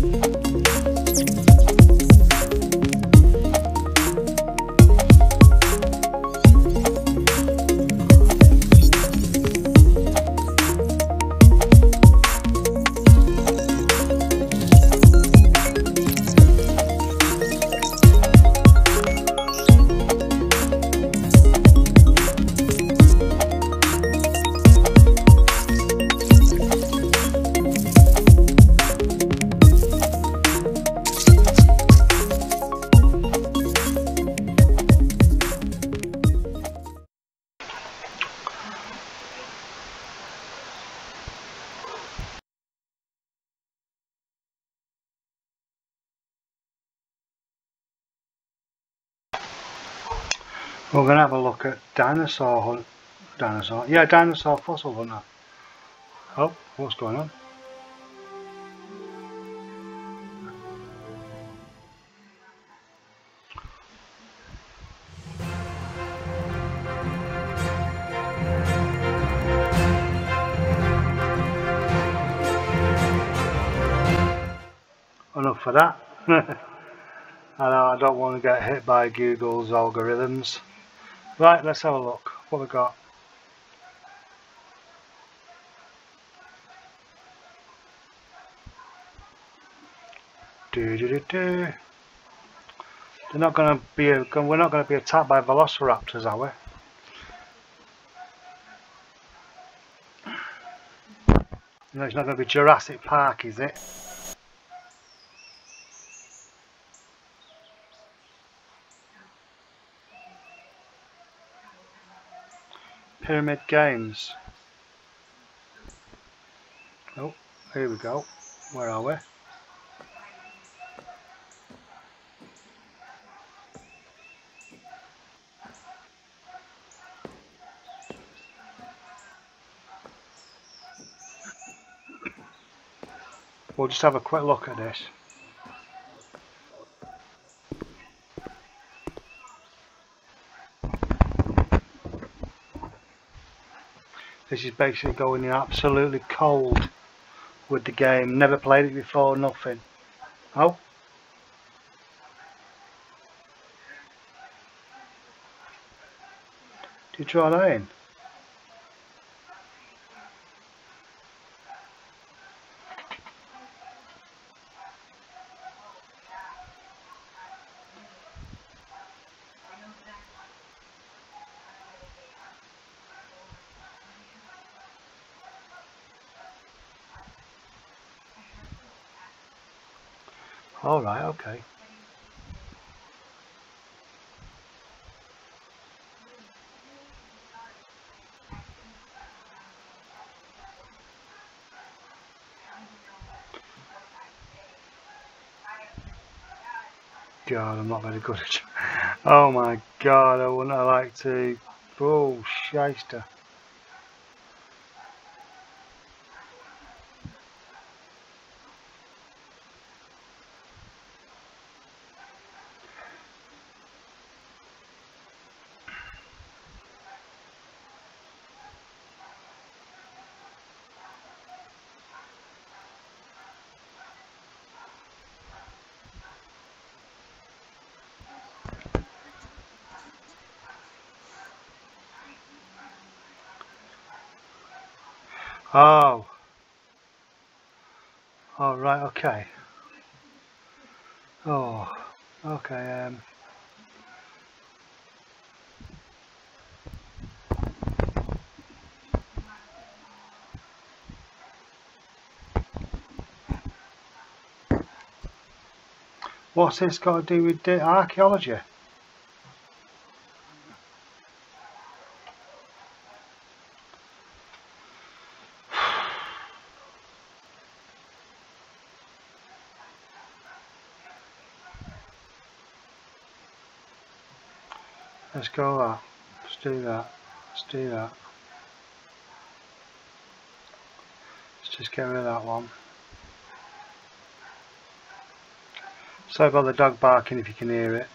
Música We're going to have a look at dinosaur hunt. Dinosaur, yeah, dinosaur fossil hunter. Oh, what's going on? Enough for that. I don't want to get hit by Google's algorithms. Right, let's have a look. What we got? Do do do do. They're not going to be. A, we're not going to be attacked by velociraptors, are we? No, it's not going to be Jurassic Park, is it? Pyramid Games. Oh, here we go. Where are we? We'll just have a quick look at this. This is basically going in absolutely cold with the game. Never played it before, nothing. Oh. Do you try that in? All right, okay. God, I'm not very good at Oh my God, I wouldn't like to. Oh, shyster. Oh. Oh, right, okay. Oh, okay, um. What's this got to do with archaeology? Let's go that. Let's do that. Let's do that. Let's just get rid of that one. Sorry about the dog barking if you can hear it.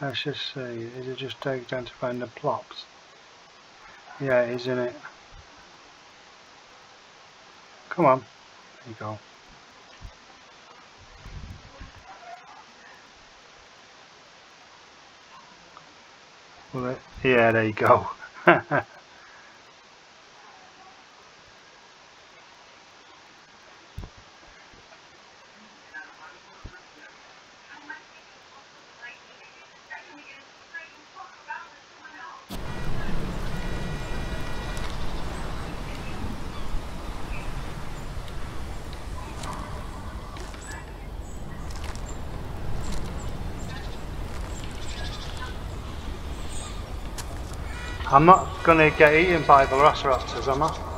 Let's just see, is it just take down to find the plops? Yeah, isn't it? Come on. There you go. Yeah, there you go. I'm not going to get eaten by velociraptors, am I?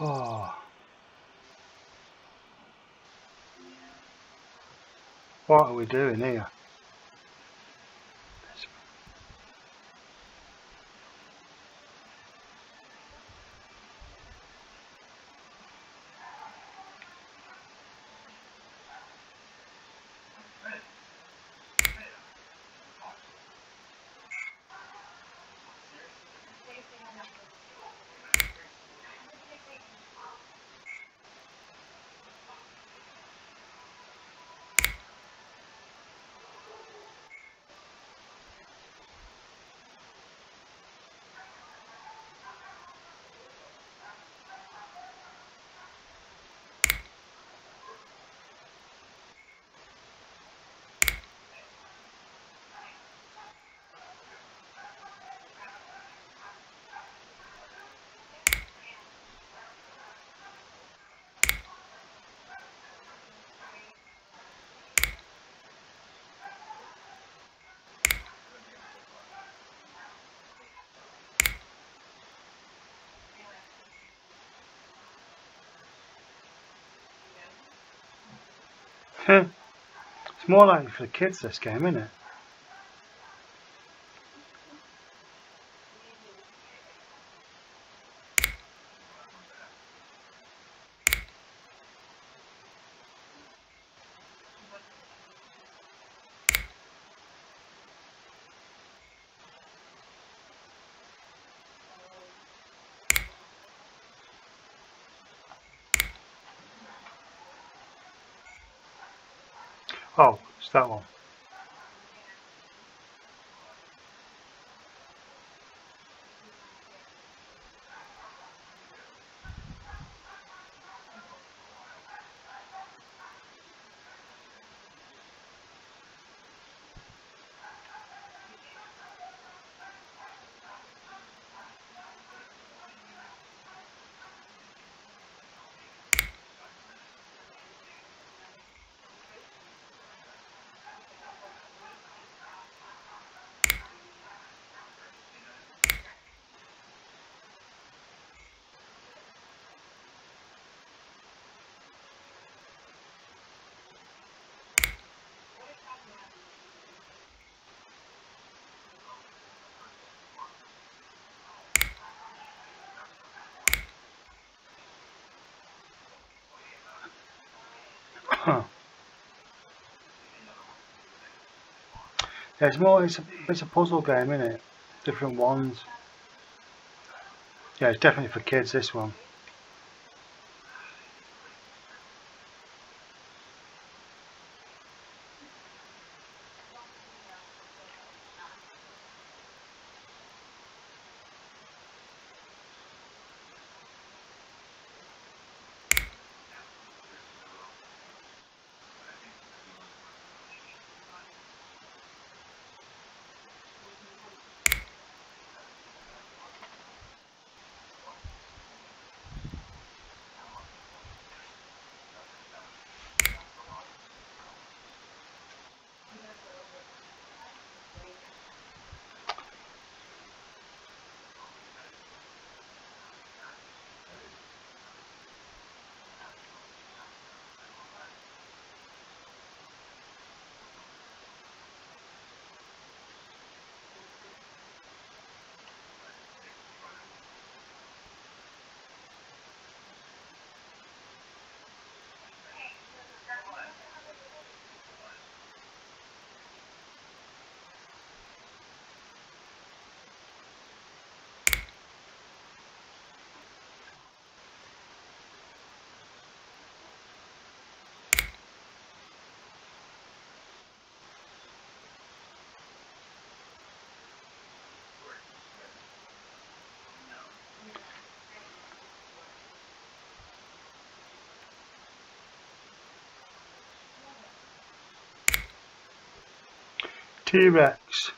Oh. What are we doing here? It's more like for the kids this game, isn't it? Oh, it's that one. Huh. It's more, it's a, it's a puzzle game, isn't it? Different ones. Yeah, it's definitely for kids, this one. T-Rex.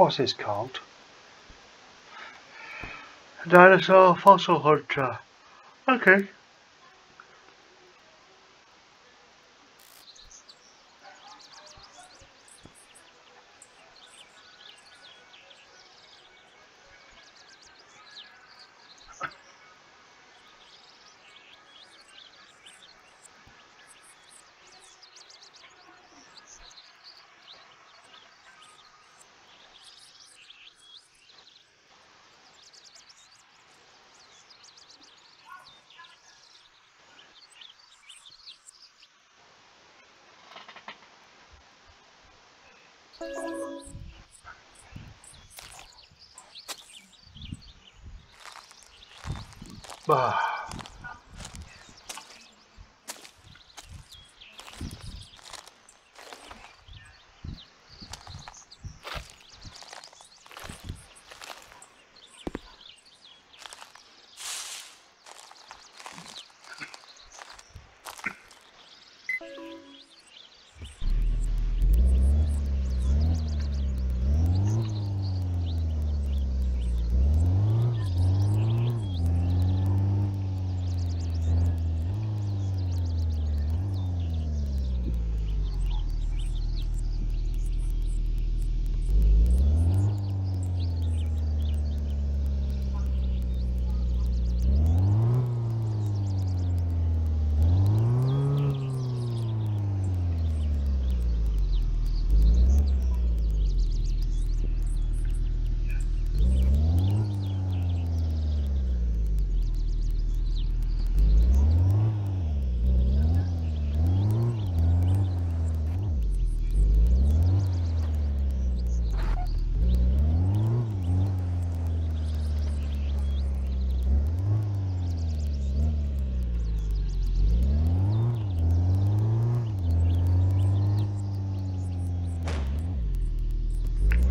What's this called? Dinosaur Fossil Hunter. Okay. Bah.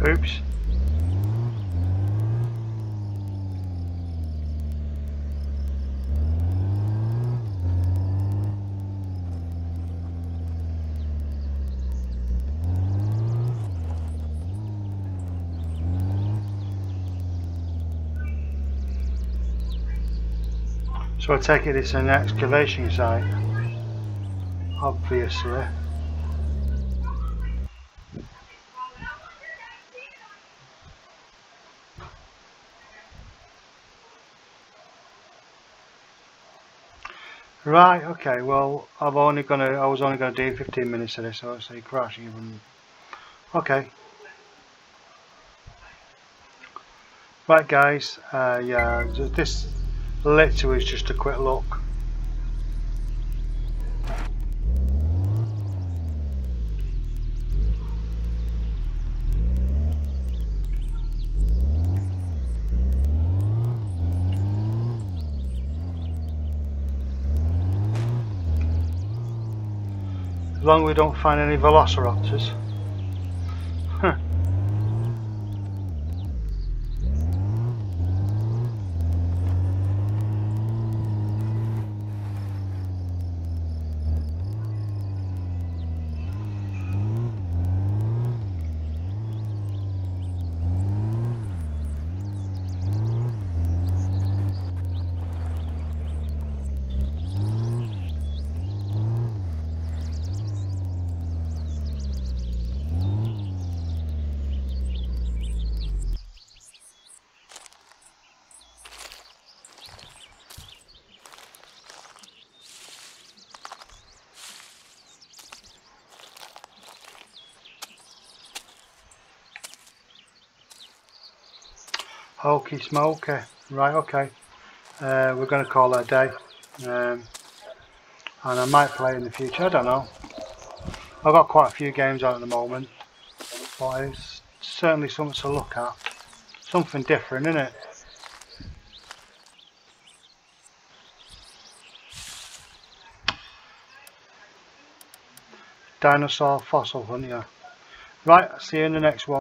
Oops. So I take it it's an excavation site, obviously. Right, okay, well, I'm only gonna, I was only gonna do 15 minutes of this, so I'll say crash even. Okay. Right guys, uh, yeah, this literally is just a quick look. Long we don't find any velociraptors. Okey smoky. Right, okay. Uh, we're going to call that a day. Um, and I might play in the future, I don't know. I've got quite a few games on at the moment. But it's certainly something to look at. Something different, isn't it? Dinosaur fossil hunt, yeah. Right, see you in the next one.